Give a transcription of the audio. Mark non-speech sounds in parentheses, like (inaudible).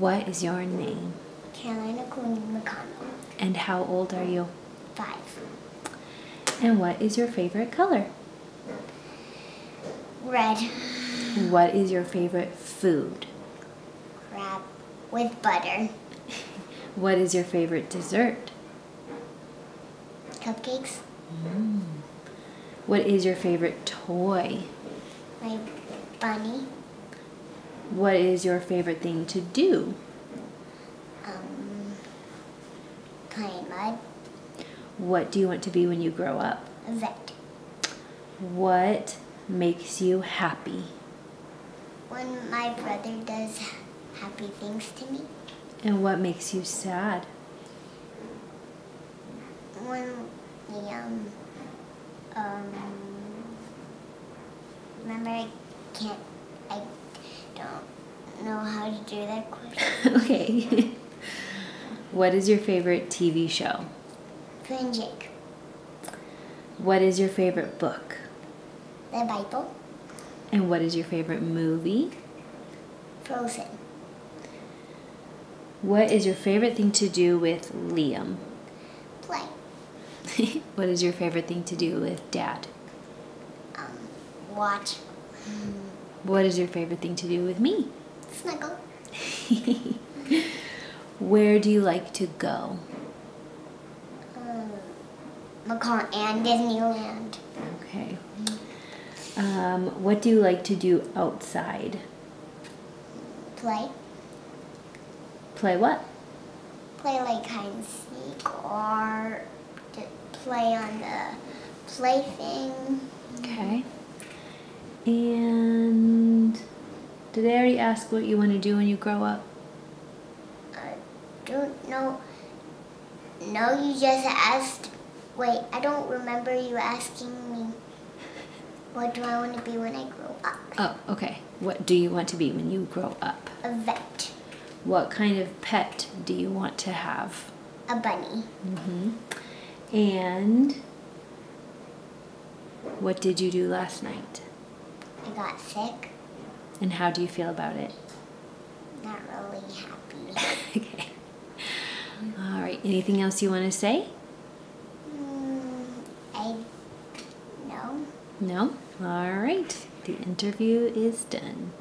What is your name? Carolina Cooney McConnel. And how old are you? Five. And what is your favorite color? Red. What is your favorite food? Crab with butter. (laughs) What is your favorite dessert? Cupcakes. Mm. What is your favorite toy? My bunny. What is your favorite thing to do? Um, playing mud. What do you want to be when you grow up? A vet. What makes you happy? When my brother does happy things to me. And what makes you sad? When the um um remember I can't I don't know how to do that question. (laughs) okay. what is your favorite TV show? Finn Jake. What is your favorite book? The Bible. And what is your favorite movie? Frozen. What is your favorite thing to do with Liam? Play. (laughs) what is your favorite thing to do with Dad? Um watch. What is your favorite thing to do with me? Snuggle. (laughs) Where do you like to go? Um, McCall and Disneyland. Okay. Um, what do you like to do outside? Play. Play what? Play like hide and seek or play on the plaything. Okay. And did I already ask what you want to do when you grow up? I don't know. No, you just asked. Wait, I don't remember you asking me. What do I want to be when I grow up? Oh, okay. What do you want to be when you grow up? A vet. What kind of pet do you want to have? A bunny. Mm-hmm. And what did you do last night? I got sick. And how do you feel about it? Not really happy. (laughs) okay. All right. Anything else you want to say? mm, I no. No? All right. The interview is done.